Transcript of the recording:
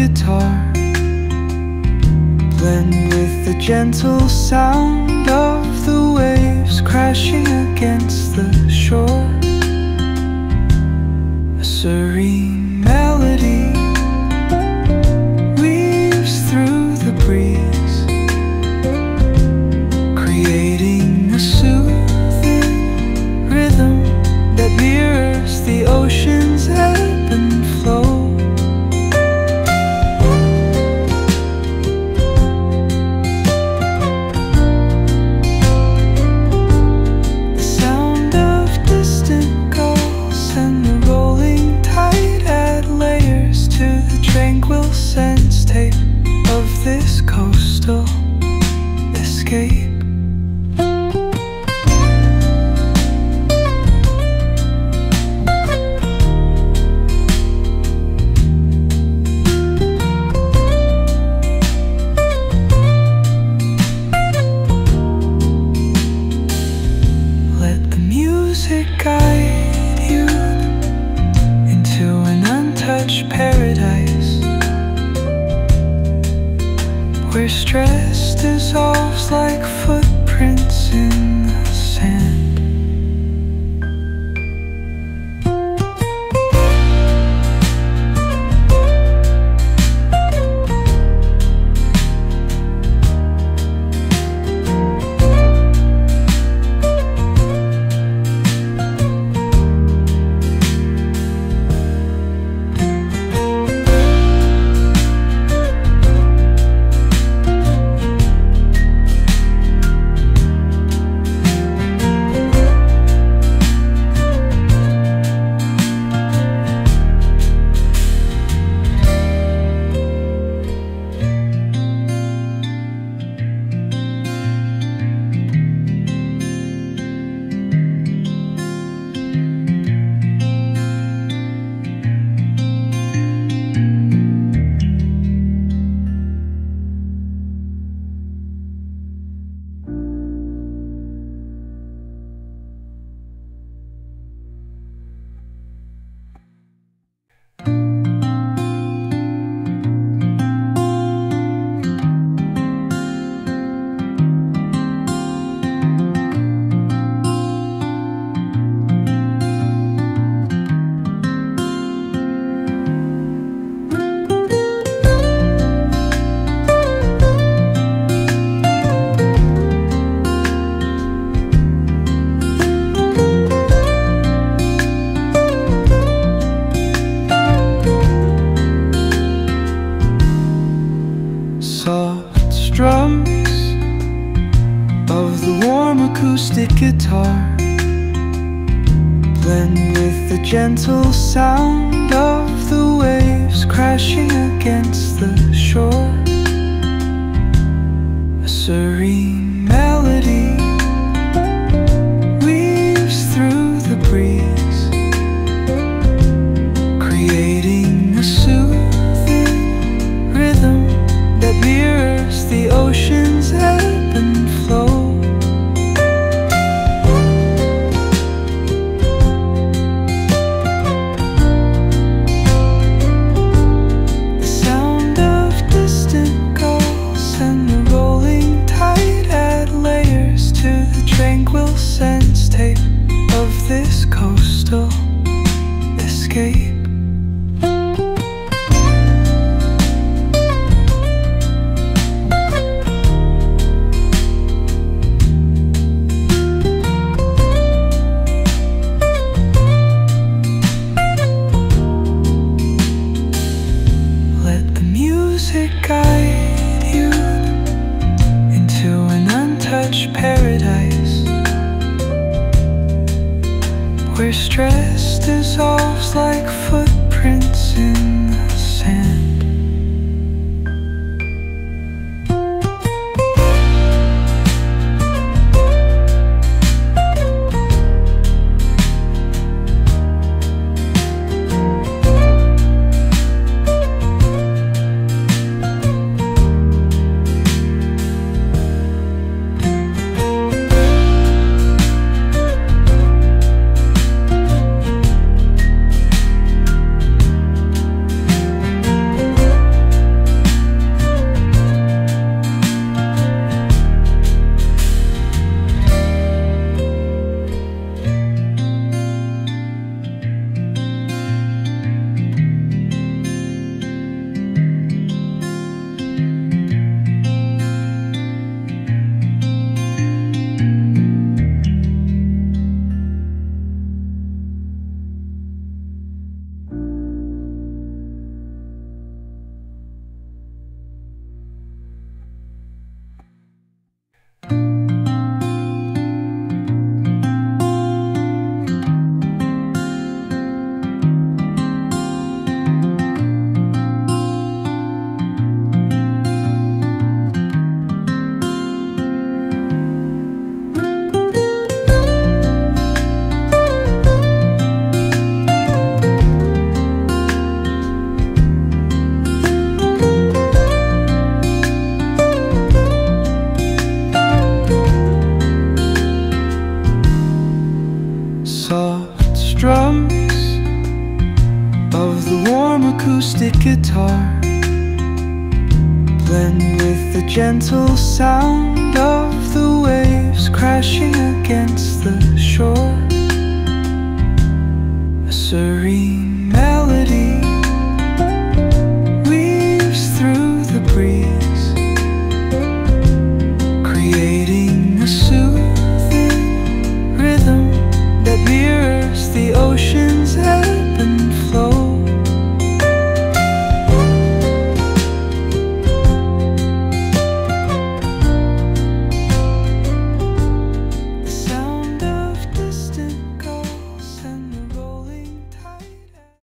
guitar. Blend with the gentle sound of the waves crashing against the this coastal escape. Let the music guide you into an untouched paradise where stress dissolves like footprints in with the gentle sound of the waves crashing against the shore. A serene melody music guide you into an untouched paradise where stress dissolves like footprints in the sand. strums of the warm acoustic guitar blend with the gentle sound of the waves crashing against the shore. A serene